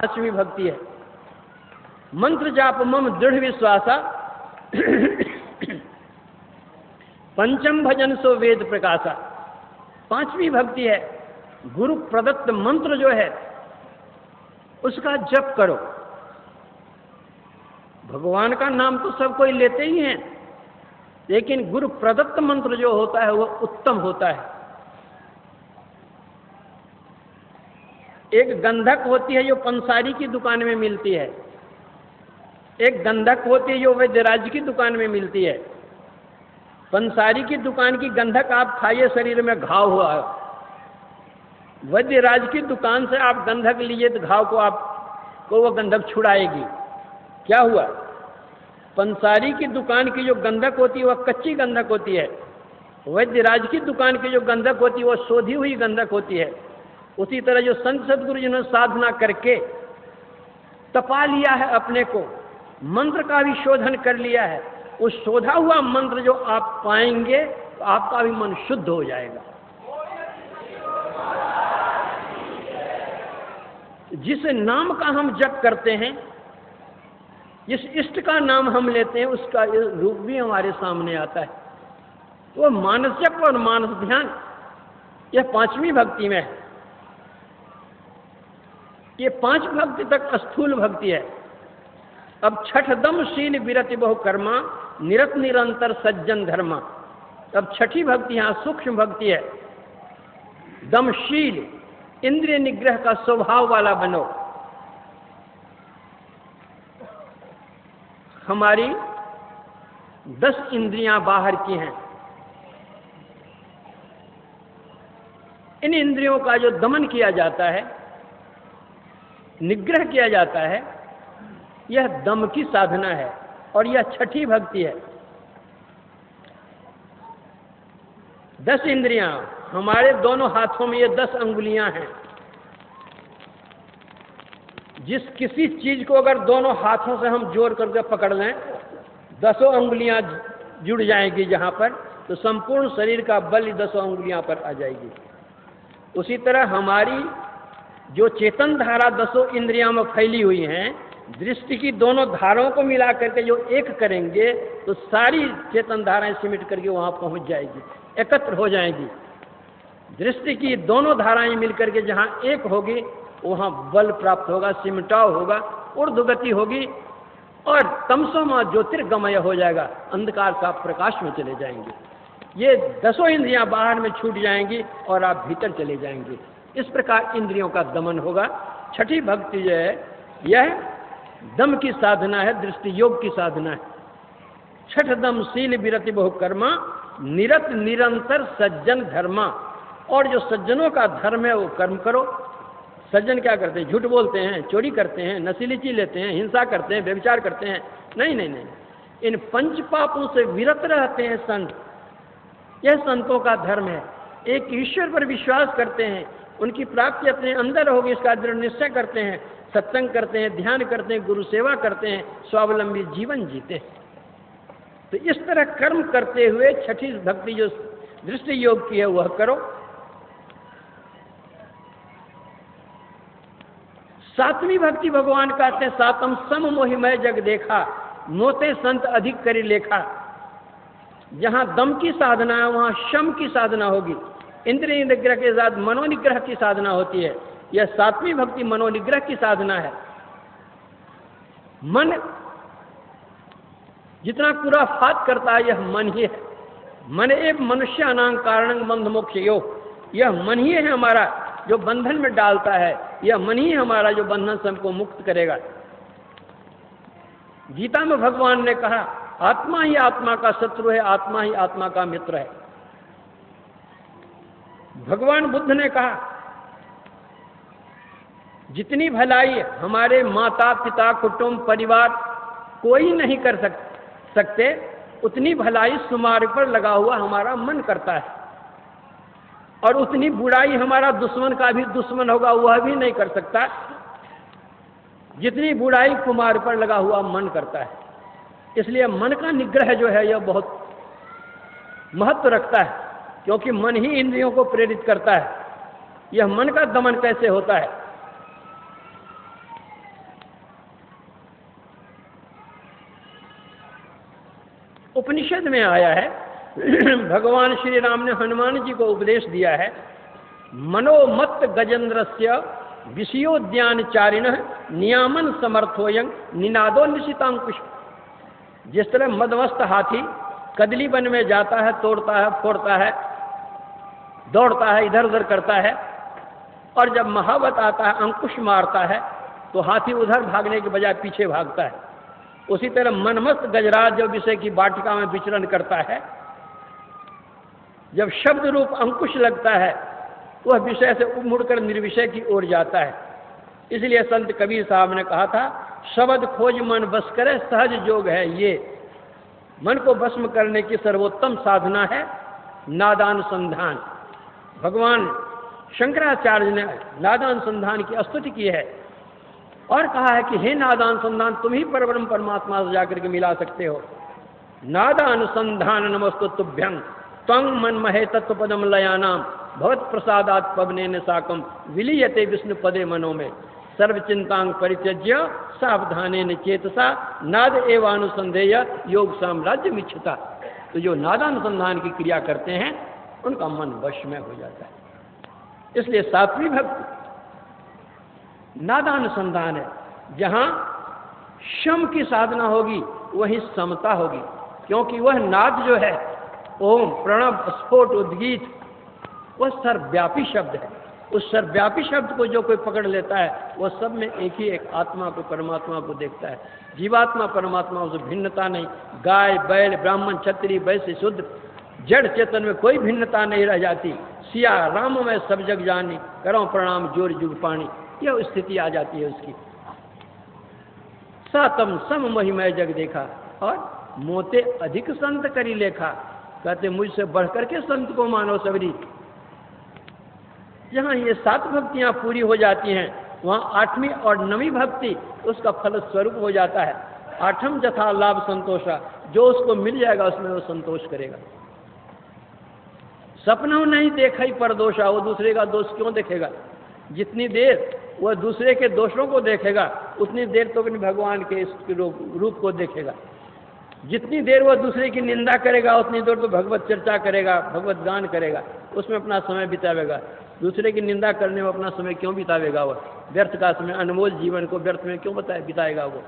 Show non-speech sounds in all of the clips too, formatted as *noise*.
पांचवी भक्ति है। मंत्र जाप मम दृढ़ विश्वासा। पंचम भजन सो वेद प्रकाशा। पांचवी भक्ति है। गुरु प्रदत्त मंत्र जो है, उसका जप करो। भगवान का नाम तो सब कोई लेते ही हैं, लेकिन गुरु प्रदत्त मंत्र जो होता है, वो उत्तम होता है। एक गंधक होती है जो पंसारी की दुकान में मिलती है। एक गंधक होती है जो वैद्यराज की दुकान में मिलती है। पंसारी की दुकान की गंधक आप खाइए, शरीर में घाव हुआ है। वैद्यराज की दुकान से आप गंधक लीजिए तो घाव को आप, को वो गंधक छुड़ाएगी। क्या हुआ? पंसारी की दुकान की जो गंधक होती है, वह कच्ची गंधक होती है। वैद्यराज की दुकान की जो गंधक होती है, वह शोधी हुई गंधक होती है। उसी तरह जो संत सदगुरु जिन्होंने साधना करके तपा लिया है अपने को, मंत्र का भी शोधन कर लिया है उस शोधा हुआ मंत्र जो आप पाएँगे तो आपका भी मन शुद्ध हो जाएगा। जिस नाम का हम जप करते हैं, जिस इष्ट का नाम हम लेते हैं, उसका रूप भी हमारे सामने आता है। वो मानस जप और मानस ध्यान, यह पांचवी भक्ति में है। ये पाँच भक्ति तक स्थूल भक्ति है। अब छठ दम शील विरति बहु कर्मा, निरत निरंतर सज्जन धर्मा। अब छठी भक्ति यहाँ सूक्ष्म भक्ति है। दमशील इंद्रिय निग्रह का स्वभाव वाला बनो। हमारी दस इंद्रियाँ बाहर की हैं। इन इंद्रियों का जो दमन किया जाता है निग्रह किया जाता है, यह दम की साधना है और यह छठी भक्ति है। दस इंद्रियाँ, हमारे दोनों हाथों में ये दस अंगुलियाँ हैं। जिस किसी चीज़ को अगर दोनों हाथों से हम जोड़ करके पकड़ लें, दसों अंगुलियाँ जुड़ जाएँगी जहाँ पर तो संपूर्ण शरीर का बल दसों अंगुलियाँ पर आ जाएगी। उसी तरह हमारी जो चेतन धारा दसों इंद्रियाँ में फैली हुई हैं, दृष्टि की दोनों धाराओं को मिला करके जो एक करेंगे तो सारी चेतन धाराएँ सिमट करके वहाँ पहुँच जाएगी, एकत्र हो जाएगी। दृष्टि की दोनों धाराएँ मिलकर के जहाँ एक होगी, वहाँ बल प्राप्त होगा, सिमटाव होगा ऊर्धगति होगी, और तमसोमा ज्योतिर्गमय हो जाएगा, अंधकार का प्रकाश में चले जाएँगे। ये दसों इंद्रियाँ बाहर में छूट जाएँगी और आप भीतर चले जाएँगे। इस प्रकार इंद्रियों का दमन होगा। छठी भक्ति जो है, यह दम की साधना है, दृष्टि योग की साधना है। छठ दम, शील विरति बहु कर्मा, निरत निरंतर सज्जन धर्मा। और जो सज्जनों का धर्म है, वो कर्म करो। सज्जन क्या करते हैं? झूठ बोलते हैं, चोरी करते हैं नशीली चीज़ लेते हैं, हिंसा करते हैं व्यविचार करते हैं। नहीं नहीं नहीं। इन पंच पापों से विरत रहते हैं संत। यह संतों का धर्म है। एक ईश्वर पर विश्वास करते हैं उनकी प्राप्ति अपने अंदर होगी इसका दृढ़ निश्चय करते हैं, सत्संग करते हैं, ध्यान करते हैं, गुरु सेवा करते हैं, स्वावलंबी जीवन जीते हैं। तो इस तरह कर्म करते हुए छठी भक्ति जो दृष्टि योग की है, वह करो। सातवीं भक्ति भगवान कहते हैं, सातम सम मोहिमय जग देखा, मोते संत अधिक करी लेखा। जहाँ दम की साधना है, वहाँ शम की साधना होगी। इंद्रिय निग्रह के साथ मनोनिग्रह की साधना होती है। यह सातवीं भक्ति मनोनिग्रह की साधना है। मन जितना पूरा फात करता है, यह मन ही है। मन एक मनुष्य अनांग कारण बंध मोक्ष योग यह मन ही है हमारा जो बंधन में डालता है। यह मन ही हमारा जो बंधन से हमको मुक्त करेगा। गीता में भगवान ने कहा, आत्मा ही आत्मा का शत्रु है, आत्मा ही आत्मा का मित्र है। भगवान बुद्ध ने कहा जितनी भलाई हमारे माता पिता कुटुंब परिवार कोई नहीं कर सक, सकते उतनी भलाई सुमार पर लगा हुआ हमारा मन करता है। और उतनी बुराई हमारा दुश्मन का भी दुश्मन होगा वह भी नहीं कर सकता। जितनी बुराई कुमार पर लगा हुआ मन करता है। इसलिए मन का निग्रह जो है यह बहुत महत्व रखता है। क्योंकि मन ही इंद्रियों को प्रेरित करता है। यह मन का दमन कैसे होता है? उपनिषद में आया है, *clears throat* भगवान श्री राम ने हनुमान जी को उपदेश दिया है मनोमत गजेंद्र से विषयोद्यानचारिण नियामन समर्थोयंग निनादो निशितांकुश। जिस तरह मदमस्त हाथी कदली बन में जाता है, तोड़ता है, फोड़ता है दौड़ता है, इधर उधर करता है। और जब महावत आता है, अंकुश मारता है तो हाथी उधर भागने के बजाय पीछे भागता है। उसी तरह मनमस्त गजराज जो विषय की वाटिका में विचरण करता है, जब शब्द रूप अंकुश लगता है, वह विषय से मुड़कर निर्विषय की ओर जाता है। इसलिए संत कबीर साहब ने कहा था, शब्द खोज मन बस करे, सहज योग है ये। मन को भस्म करने की सर्वोत्तम साधना है नादानुसंधान। भगवान शंकराचार्य ने नादानुसंधान की स्तुति की है और कहा है कि हे नादानुसंधान तुम ही परब्रह्म परमात्मा से जाकर के मिला सकते हो। नादानुसंधान नमस्तो तुभ्यंग त्वंग मन महे तत्व पदम लयानाम भगवत प्रसादात पवने न साकम विलीयते विष्णु पदे मनो में सर्व चिंतांग परित्यज्य सावधाने न चेतसा नाद एवानुसंधेय योग साम्राज्य मिच्छता तो जो नादानुसंधान की क्रिया करते हैं उनका मन वश में हो जाता है। इसलिए सात्वी भक्ति, नादान नादानुसंधान है। जहाँ शम की साधना होगी, वही समता होगी। क्योंकि वह नाद जो है, ओम, प्रणव, स्फोट, उद्गीत, वह सर्वव्यापी शब्द है। उस सर्वव्यापी शब्द को जो कोई पकड़ लेता है, वह सब में एक ही एक आत्मा को, परमात्मा को देखता है। जीवात्मा, परमात्मा, उसे भिन्नता नहीं। गाय, बैल, ब्राह्मण, क्षत्रिय, वैश्य शुद्ध जड़ चेतन में कोई भिन्नता नहीं रह जाती। सिया राम में सब जग जानी, करो प्रणाम, ज़ोर जुग पानी। यह स्थिति आ जाती है उसकी। सतम सम महिमय जग देखा और मोते अधिक संत करी लेखा। कहते, मुझसे बढ़ करके संत को मानो सबरी जहाँ ये सात भक्तियाँ पूरी हो जाती हैं। वहाँ आठवीं और नवी भक्ति, उसका फल स्वरूप हो जाता है। आठम जथा लाभ संतोषा। जो उसको मिल जाएगा, उसमें वो संतोष करेगा। सपना नहीं देखा ही पर दोषा वो दूसरे का दोष क्यों देखेगा? जितनी देर वह दूसरे के दोषों को देखेगा, उतनी देर तो अपने भगवान के इस रूप को देखेगा। जितनी देर वह दूसरे की निंदा करेगा, उतनी देर तो भगवत चर्चा करेगा, भगवत गान करेगा, उसमें अपना समय बितावेगा। दूसरे की निंदा करने में अपना समय क्यों बितावेगा वह व्यर्थ का समय, अनमोल जीवन को व्यर्थ में क्यों बताए, बिताएगा वो?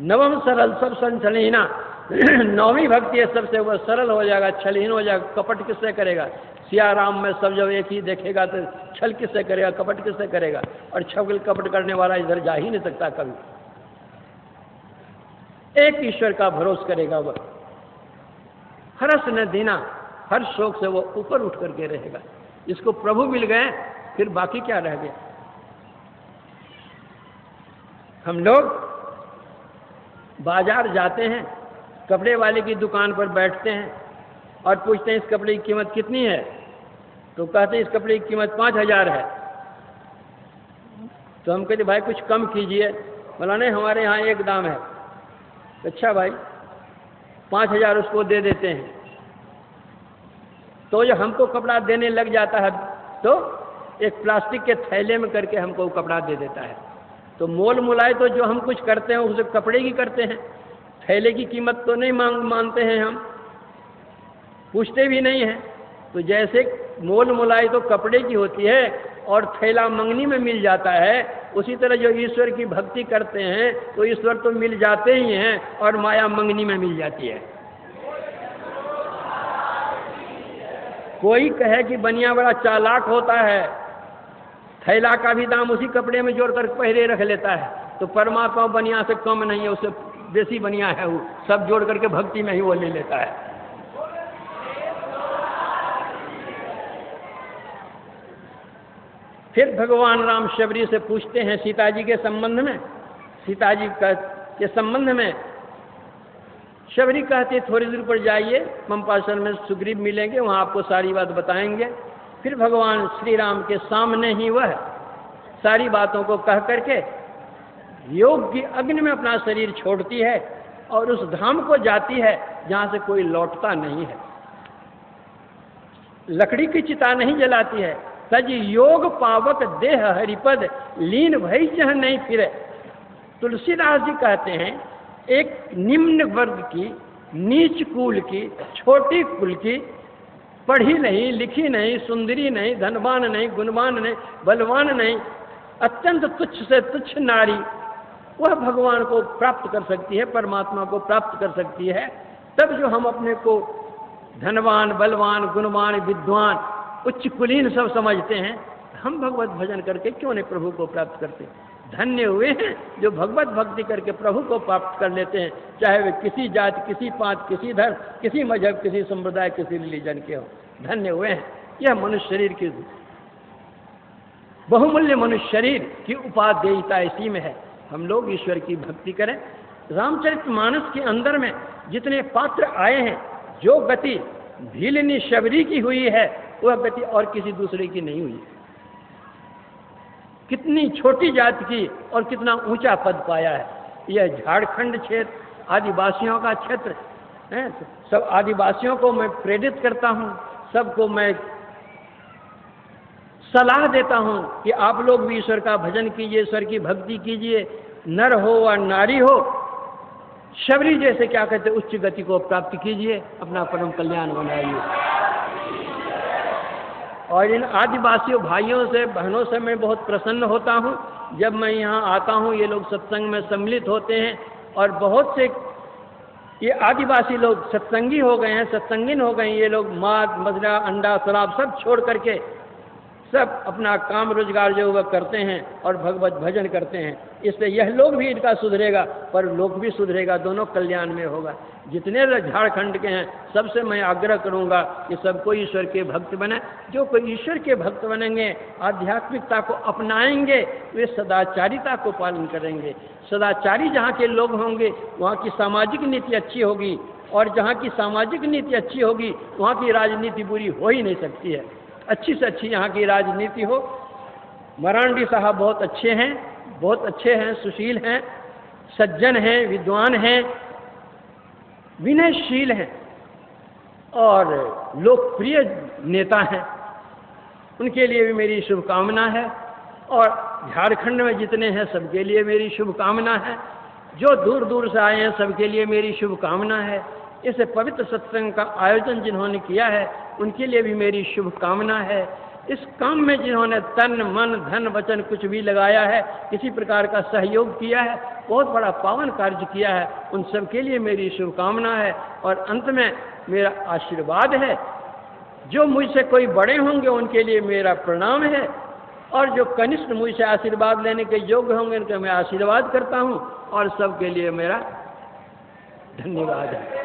नवम सरल सब संचलहीना *clears throat* नौवीं भक्ति है, सबसे वह सरल हो जाएगा, छलहीन हो जाएगा, कपट किससे करेगा? सिया राम में सब जब एक ही देखेगा तो छल किससे करेगा, कपट किससे करेगा? और छल कपट करने वाला इधर जा ही नहीं सकता कभी। एक ईश्वर का भरोस करेगा वह हरस न देना, हर शोक से वो ऊपर उठ करके रहेगा। इसको प्रभु मिल गए, फिर बाकी क्या रह गया? हम लोग बाज़ार जाते हैं कपड़े वाले की दुकान पर बैठते हैं और पूछते हैं, इस कपड़े की कीमत कितनी है? तो कहते हैं, इस कपड़े की कीमत पाँच हज़ार है। तो हम कहते, भाई, कुछ कम कीजिए। बोला, नहीं, हमारे यहाँ एक दाम है। अच्छा भाई। पाँच हज़ार उसको दे देते हैं। तो जो हमको कपड़ा देने लग जाता है तो एक प्लास्टिक के थैले में करके हमको कपड़ा दे देता है। तो मोल मुलाए तो जो हम कुछ करते हैं, उसे कपड़े की करते हैं। थैले की कीमत तो नहीं मांग, मानते हैं हम। पूछते भी नहीं हैं। तो जैसे मोल मुलाई तो कपड़े की होती है और थैला मंगनी में मिल जाता है, उसी तरह जो ईश्वर की भक्ति करते हैं तो ईश्वर तो मिल जाते ही हैं और माया मंगनी में मिल जाती है। कोई कहे कि बनिया बड़ा चालाक होता है, थैला का भी दाम उसी कपड़े में जोड़कर पहले रख लेता है तो परमात्मा बनिया से कम नहीं है उससे बेसी बनिया है वो, सब जोड़ करके भक्ति में ही वो ले लेता है। फिर भगवान राम शबरी से पूछते हैं सीता जी के संबंध में सीता जी का, के संबंध में। शबरी कहते, थोड़ी दूर पर जाइए, पंपासन में सुग्रीव मिलेंगे, वहाँ आपको सारी बात बताएँगे। फिर भगवान श्री राम के सामने ही वह सारी बातों को कह करके योग की अग्नि में अपना शरीर छोड़ती है और उस धाम को जाती है जहाँ से कोई लौटता नहीं है। लकड़ी की चिता नहीं जलाती है। सज योग पावक देह हरिपद, लीन भई चह नहीं फिरे। तुलसीदास जी कहते हैं, एक निम्न वर्ग की, नीच कुल की, छोटी कुल की, पढ़ी नहीं, लिखी नहीं, सुंदरी नहीं, धनवान नहीं, गुणवान नहीं, बलवान नहीं, अत्यंत तुच्छ से तुच्छ नारी वह भगवान को प्राप्त कर सकती है, परमात्मा को प्राप्त कर सकती है। तब जो हम अपने को धनवान, बलवान, गुणवान, विद्वान उच्च कुलीन सब समझते हैं, हम भगवत भजन करके क्यों नहीं प्रभु को प्राप्त करते? धन्य हुए हैं जो भगवत भक्ति करके प्रभु को प्राप्त कर लेते हैं, चाहे वे किसी जात, किसी पात, किसी धर्म, किसी मज़हब, किसी संप्रदाय, किसी रिलीजन के हो। धन्य हुए हैं। यह मनुष्य शरीर की बहुमूल्य मनुष्य शरीर की उपादेयता इसी में है। हम लोग ईश्वर की भक्ति करें। रामचरित मानस के अंदर में जितने पात्र आए हैं, जो गति भीलनी शबरी की हुई है, वह गति और किसी दूसरे की नहीं हुई कितनी छोटी जात की और कितना ऊँचा पद पाया है। यह झारखंड क्षेत्र, आदिवासियों का क्षेत्र है? सब आदिवासियों को मैं प्रेरित करता हूँ, सबको मैं सलाह देता हूँ कि आप लोग भी ईश्वर का भजन कीजिए, ईश्वर की भक्ति कीजिए, नर हो व नारी हो, शबरी जैसे क्या कहते उच्च गति को प्राप्त कीजिए, अपना परम कल्याण बनाइए। और इन आदिवासियों भाइयों से, बहनों से मैं बहुत प्रसन्न होता हूँ। जब मैं यहाँ आता हूँ, ये लोग सत्संग में सम्मिलित होते हैं और बहुत से ये आदिवासी लोग सत्संगी हो गए हैं, सत्संगीन हो गए हैं, ये लोग माद, मजरा, अंडा, शराब सब छोड़ करके सब अपना काम रोज़गार जो वह करते हैं और भगवत भजन करते हैं। इससे यह लोग भी इनका सुधरेगा, पर लोग भी सुधरेगा, दोनों कल्याण में होगा। जितने झारखंड के हैं, सबसे मैं आग्रह करूँगा कि सबको ईश्वर के भक्त बने। जो कोई ईश्वर के भक्त बनेंगे, आध्यात्मिकता को अपनाएँगे, वे सदाचारिता को पालन करेंगे। सदाचारी जहाँ के लोग होंगे, वहाँ की सामाजिक नीति अच्छी होगी और जहाँ की सामाजिक नीति अच्छी होगी, वहाँ की राजनीति बुरी हो ही नहीं सकती है। अच्छी से अच्छी यहाँ की राजनीति हो। मरांडी साहब बहुत अच्छे हैं, बहुत अच्छे हैं, सुशील हैं, सज्जन हैं, विद्वान हैं, विनयशील हैं और लोकप्रिय नेता हैं। उनके लिए भी मेरी शुभकामना है और झारखंड में जितने हैं सबके लिए मेरी शुभकामना है। जो दूर दूर से आए हैं सबके लिए मेरी शुभकामना है। इस पवित्र सत्संग का आयोजन जिन्होंने किया है, उनके लिए भी मेरी शुभकामना है। इस काम में जिन्होंने तन, मन, धन, वचन कुछ भी लगाया है, किसी प्रकार का सहयोग किया है, बहुत बड़ा पावन कार्य किया है, उन सब के लिए मेरी शुभकामना है। और अंत में मेरा आशीर्वाद है। जो मुझसे कोई बड़े होंगे, उनके लिए मेरा प्रणाम है। और जो कनिष्ठ मुझसे आशीर्वाद लेने के योग्य होंगे, उनका मैं आशीर्वाद करता हूँ। और सबके लिए मेरा धन्यवाद है।